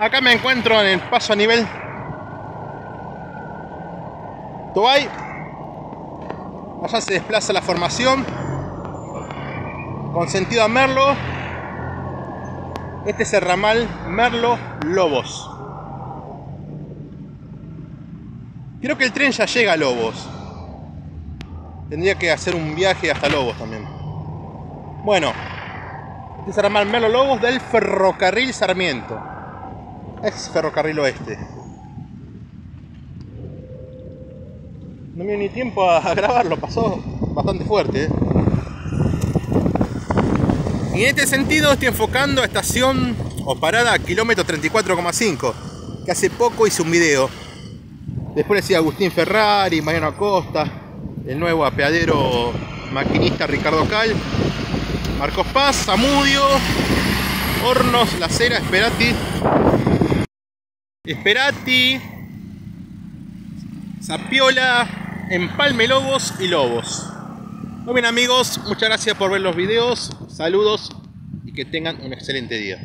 acá me encuentro en el paso a nivel Tobay. Allá se desplaza la formación con sentido a Merlo. Este es el ramal Merlo Lobos. Creo que el tren ya llega a Lobos. Tendría que hacer un viaje hasta Lobos también. Bueno, este es el ramal Merlo Lobos del ferrocarril Sarmiento. Ex ferrocarril oeste. No me dio ni tiempo a grabarlo, pasó bastante fuerte. ¿eh? Y en este sentido estoy enfocando a estación o parada kilómetro 34,5, que hace poco hice un video. Después decía Agustín Ferrari, Mariano Acosta, el nuevo apeadero maquinista Ricardo Cal, Marcos Paz, Zamudio, Hornos, La Cera, Esperati, Esperati, Zapiola, Empalme Lobos y Lobos. Muy bien amigos, muchas gracias por ver los videos, saludos y que tengan un excelente día.